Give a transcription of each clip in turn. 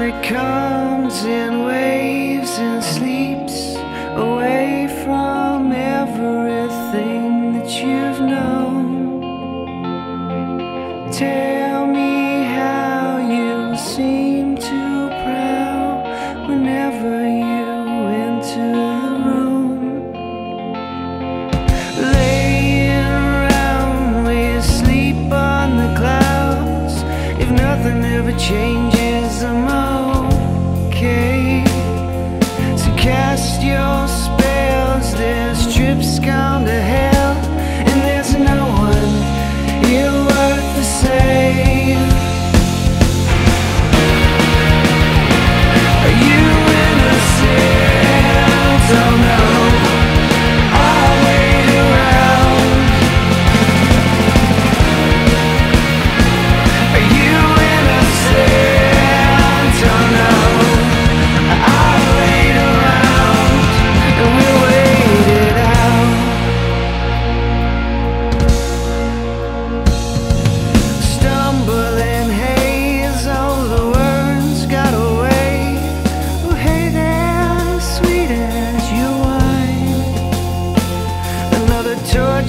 And it comes in waves and sleeps away from everything that you've known. Tell me how you see. Never ever changes, I'm okay. So cast your spells, there's trips gone.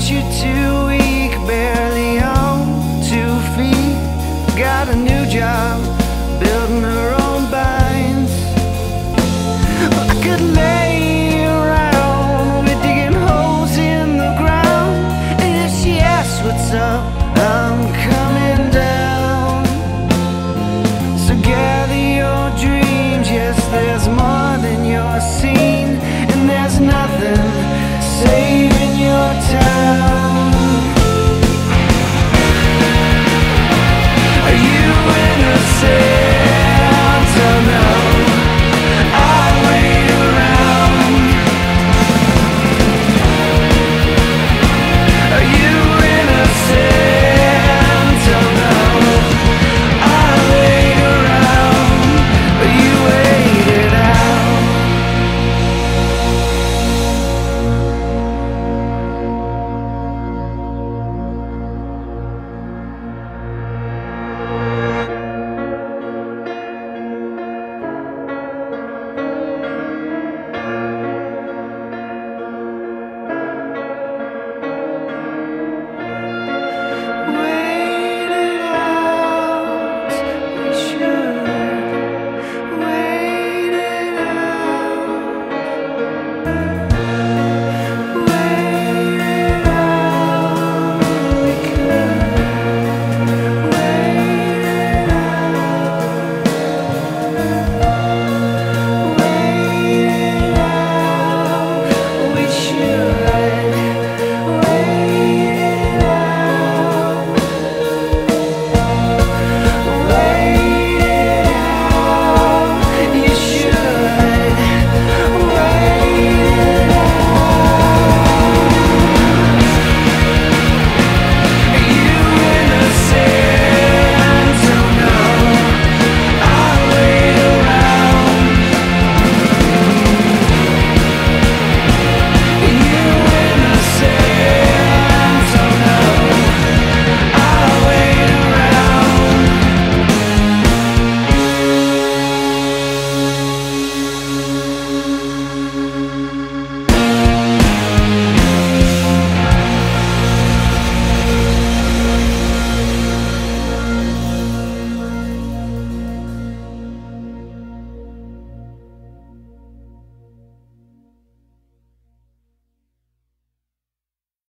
you to